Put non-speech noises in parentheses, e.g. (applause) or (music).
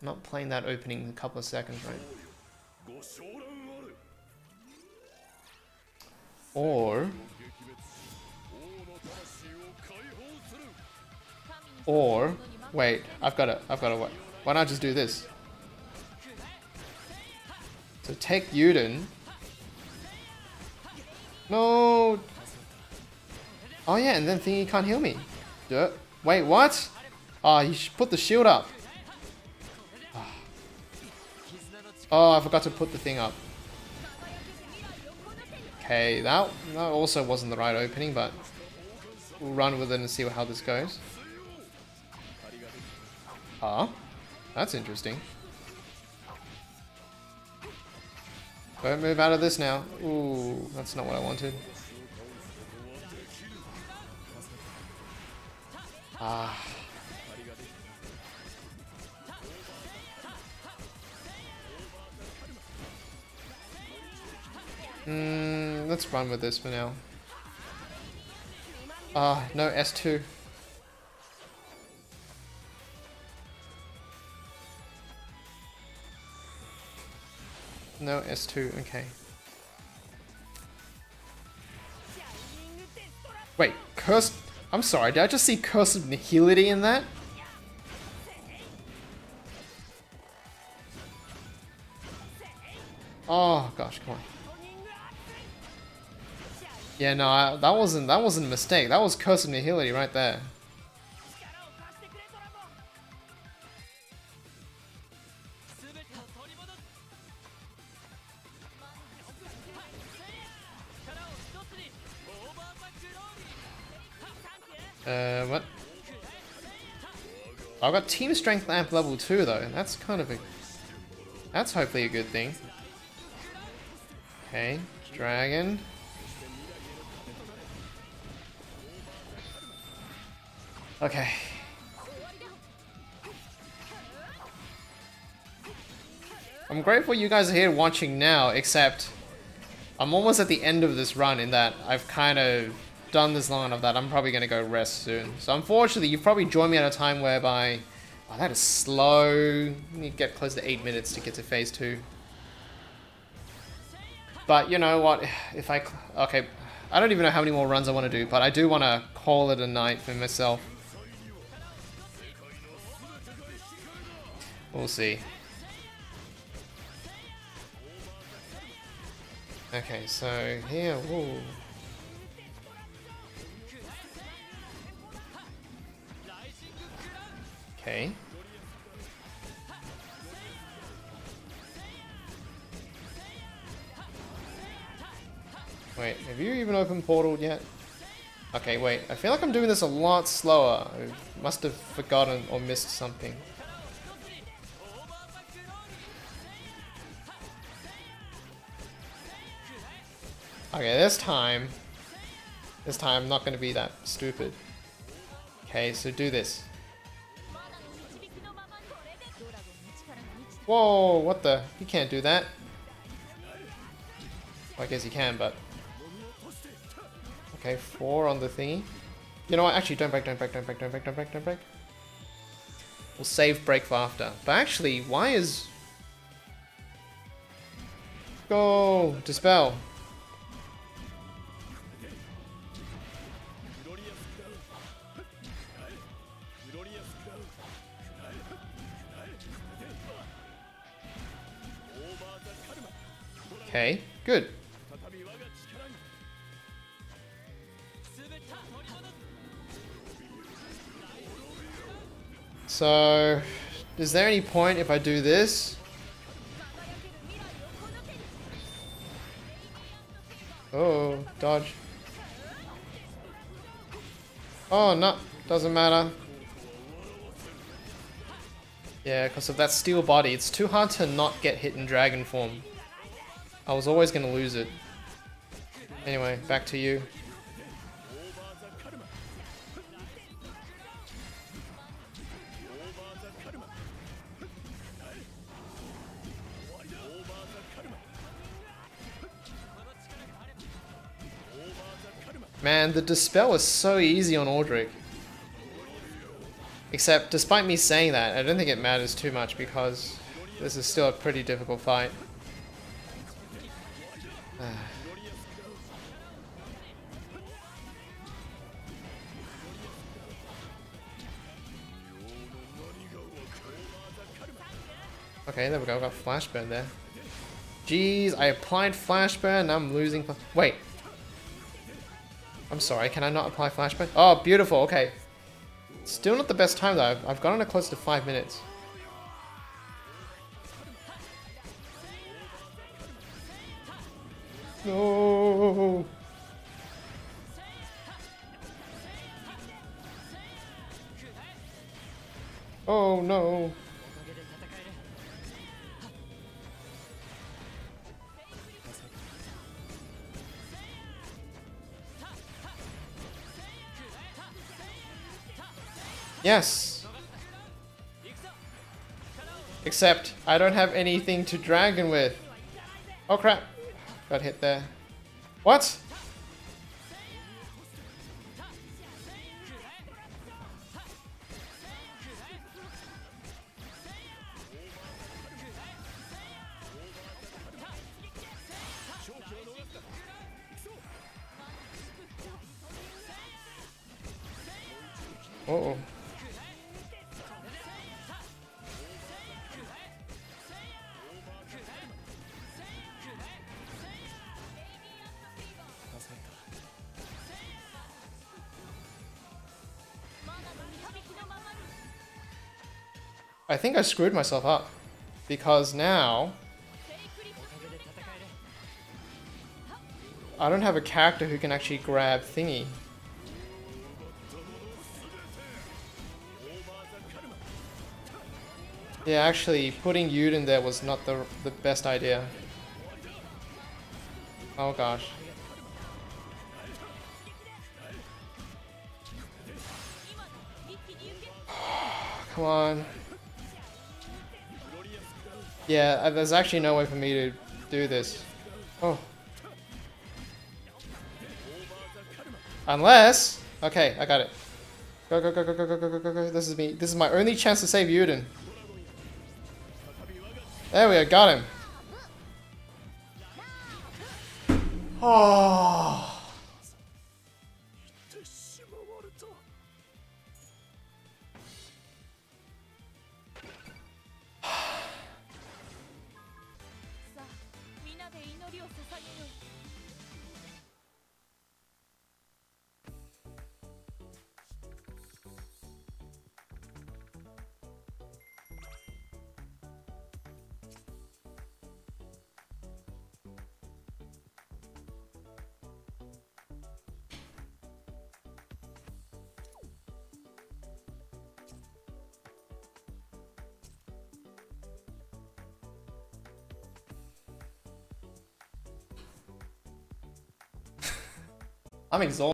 not playing that opening in a couple of seconds, right? Or or wait, I've got to I've got to why not just do this? So take Euden. No. Oh yeah, and then thingy can't heal me. Duh. Wait, what? Ah, oh, you should put the shield up. Oh, I forgot to put the thing up. Okay, that, that also wasn't the right opening, but we'll run with it and see how this goes. Ah, that's interesting. Don't move out of this now. Ooh, that's not what I wanted. Ah. Mm, let's run with this for now. Ah, uh, no S2. No S2, okay. Wait, Curse... I'm sorry, did I just see Curse of Nihility in that? Oh gosh, come on. Yeah, no, I, that wasn't that wasn't a mistake. That was Curse of Nihility right there. Uh, what? I've got team strength amp level 2 though. That's kind of a... That's hopefully a good thing. Okay, dragon. Okay. I'm grateful you guys are here watching now, except I'm almost at the end of this run in that I've kind of done this long enough that I'm probably going to go rest soon. So unfortunately, you've probably joined me at a time whereby... Oh, that is slow. You get close to 8 minutes to get to phase 2. But you know what, if I... Okay, I don't even know how many more runs I want to do, but I do want to call it a night for myself. We'll see. Okay, so here, whoa. Okay. Wait, have you even opened Portal yet? Okay, wait. I feel like I'm doing this a lot slower. I must have forgotten or missed something. Okay, this time... This time I'm not going to be that stupid. Okay, so do this. Whoa, what the? You can't do that. Well, I guess you can, but... Okay, four on the thingy. You know what? Actually, don't break, don't break, don't break, don't break, don't break, don't break. We'll save break for after. But actually, why is... Go! Dispel. Okay, good. So, is there any point if I do this? Oh, dodge. Oh, no, doesn't matter. Yeah, because of that steel body, it's too hard to not get hit in dragon form. I was always going to lose it. Anyway, back to you. Man, the Dispel is so easy on Audric. Except, despite me saying that, I don't think it matters too much because this is still a pretty difficult fight. Okay, there we go. Got flash burn there. Jeez, I applied flash burn. I'm losing. Wait. I'm sorry. Can I not apply flash burn? Oh, beautiful. Okay. Still not the best time though. I've, I've gotten it close to five minutes. No. Oh no. Yes. Except I don't have anything to dragon with. Oh crap. Got hit there. What? Uh oh. I think I screwed myself up because now I don't have a character who can actually grab thingy. Yeah, actually, putting Euden there was not the, the best idea. Oh gosh. (sighs) Come on. Yeah, uh, there's actually no way for me to do this. Oh. Unless... Okay, I got it. Go, go, go, go, go, go, go, go, go. This is me. This is my only chance to save Euden. There we go, got him. Oh. I'm exhausted.